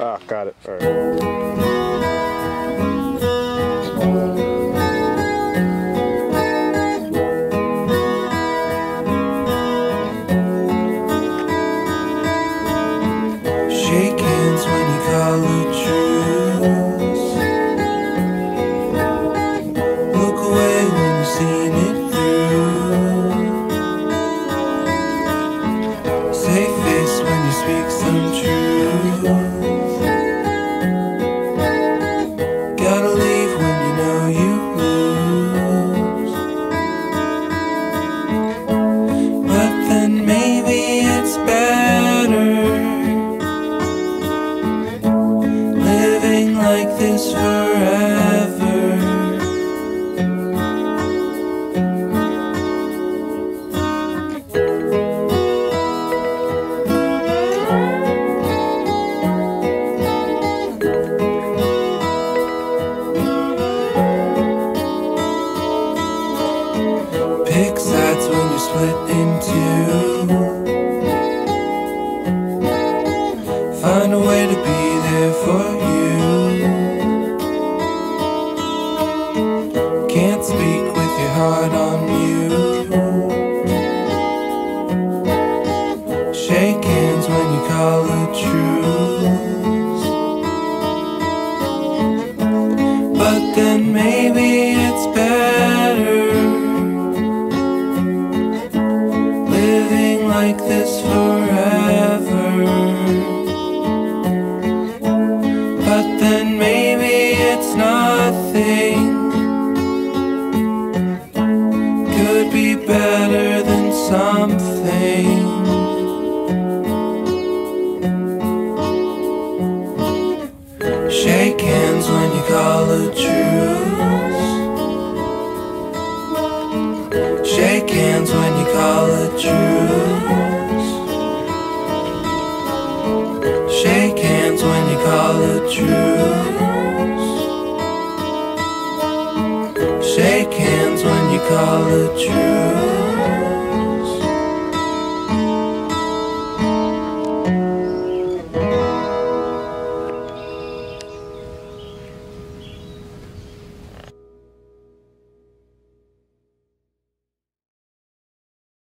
Ah, got it. Like this forever. Pick sides when you're split in two. Find a way to be Can't speak with your heart on mute. Shake hands when you call it truce. But then maybe it's better living like this forever. But then maybe it's nothing. Something. Shake hands when you call a truce. Shake hands when you call a truce. Shake hands when you call a truce. Shake hands when you call a truce.